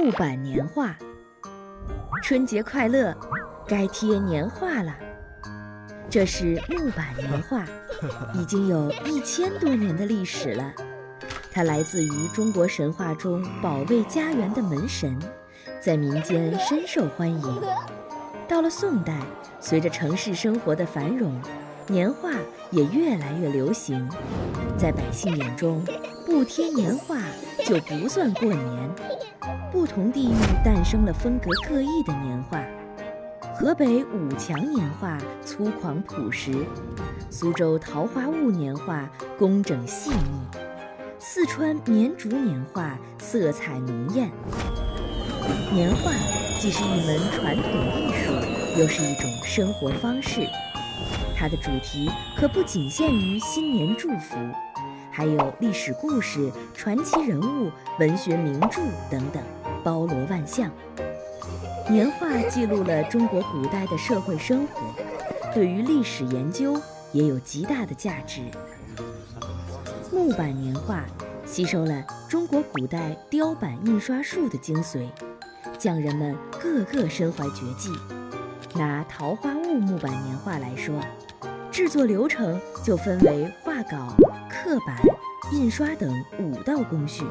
木板年画，春节快乐，该贴年画了。这是木板年画，已经有一千多年的历史了。它来自于中国神话中保卫家园的门神，在民间深受欢迎。到了宋代，随着城市生活的繁荣，年画也越来越流行。在百姓眼中，不贴年画就不算过年。不同地域诞生了风格各异的年画。河北武强年画粗犷朴实，苏州桃花坞年画工整细腻，四川绵竹年画色彩浓艳。年画既是一门传统艺术，又是一种生活方式。它的主题可不仅限于新年祝福，还有历史故事、传奇人物、文学名著等等，包罗万象。年画记录了中国古代的社会生活，对于历史研究也有极大的价值。木板年画吸收了中国古代雕版印刷术的精髓，匠人们个个身怀绝技。拿桃花坞木板年画来说，制作流程就分为画稿、刻板、印刷等五道工序，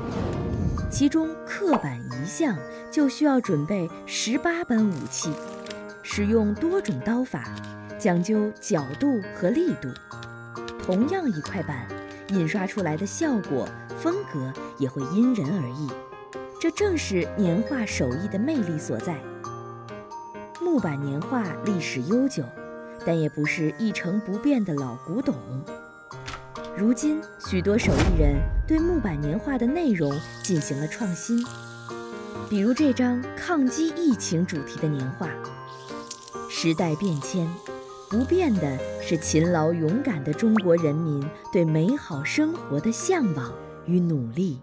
其中刻板一项就需要准备十八般武器，使用多种刀法，讲究角度和力度。同样一块板，印刷出来的效果、风格也会因人而异，这正是年画手艺的魅力所在。木板年画历史悠久。但也不是一成不变的老古董。如今，许多手艺人对木板年画的内容进行了创新，比如这张抗击疫情主题的年画。时代变迁，不变的是勤劳勇敢的中国人民对美好生活的向往与努力。